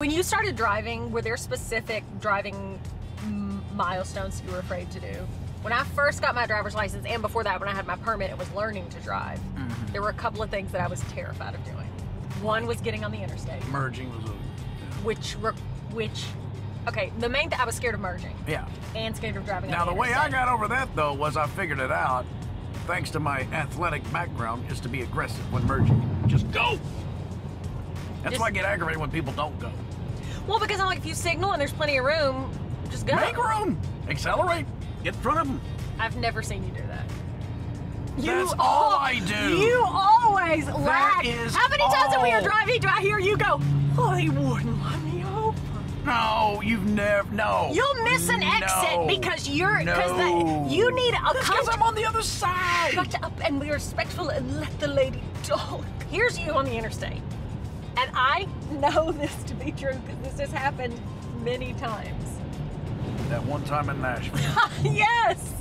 When you started driving, were there specific driving milestones you were afraid to do? When I first got my driver's license, and before that, when I had my permit, it was learning to drive. Mm-hmm. There were a couple of things that I was terrified of doing. One was getting on the interstate, Merging was a. which, re- which, okay, the main thing I was scared of merging Yeah. and scared of driving. Now on the the way I got over that though was I figured it out, thanks to my athletic background, is to be aggressive when merging. Just go. That's Just- why I get aggravated when people don't go. Well, because I'm like, if you signal and there's plenty of room, just go. Make room. Accelerate. Get in front of them. I've never seen you do that. That's all I do. You always lag. is How many times when we are driving do I hear you go, oh, they wouldn't let me over? No, you've never. No. You'll miss an exit No. because you're because No. you need a Because I'm on the other side. Shut up and be respectful and let the lady talk. Here's you on the interstate. And I know this to be true because this has happened many times. That one time in Nashville. yes.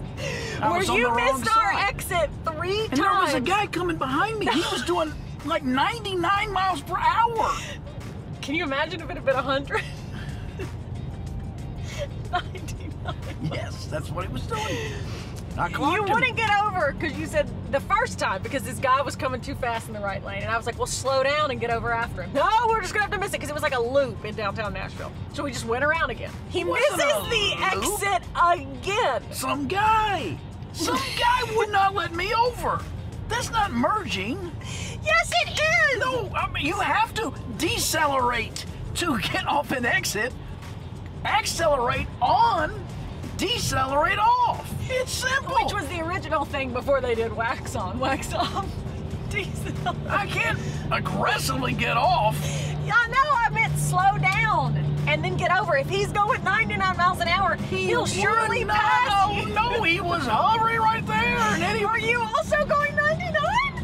I Where you missed our side. exit three And there was a guy coming behind me. He was doing like 99 miles per hour. Can you imagine if it had been 100? 99. Yes, that's what he was doing. You him. wouldn't get over because you said the first time because this guy was coming too fast in the right lane. And I was like, well, slow down and get over after him. No, we're just going to have to miss it because it was like a loop in downtown Nashville. So we just went around again. He Wasn't misses the loop. exit again. Some guy. Some guy would not let me over. That's not merging. Yes, it is. No, I mean, you have to decelerate to get off an exit, accelerate on, decelerate off. It's simple. Which was the original thing before they did wax on, wax off. Diesel. I can't aggressively get off. I know, I meant slow down and then get over. If he's going 99 miles an hour, he'll surely no, pass no, you. no, he was hovering right there. And then he Were you also going 99?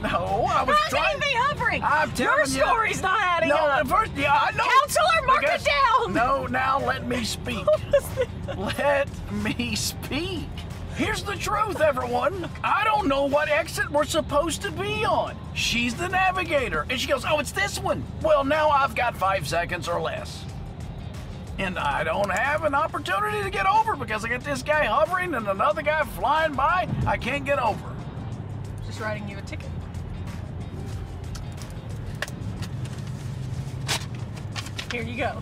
No, I was How trying. he be hovering? I'm Your telling you. story's not adding No, up. at first, yeah, I know. Counselor, mark Because- it down. No, now let me speak. let me speak. Here's the truth, everyone. I don't know what exit we're supposed to be on. She's the navigator, and she goes, "Oh, it's this one." Well, now I've got five seconds or less, and I don't have an opportunity to get over because I got this guy hovering and another guy flying by. I can't get over. Just writing you a ticket. Here you go.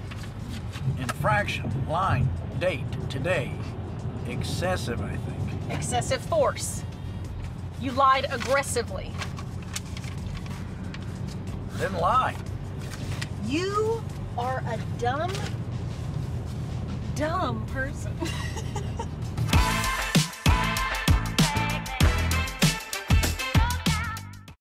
Infraction, line, date, today. Excessive, I think. Excessive force. You lied aggressively. Didn't lie. You are a dumb, dumb person.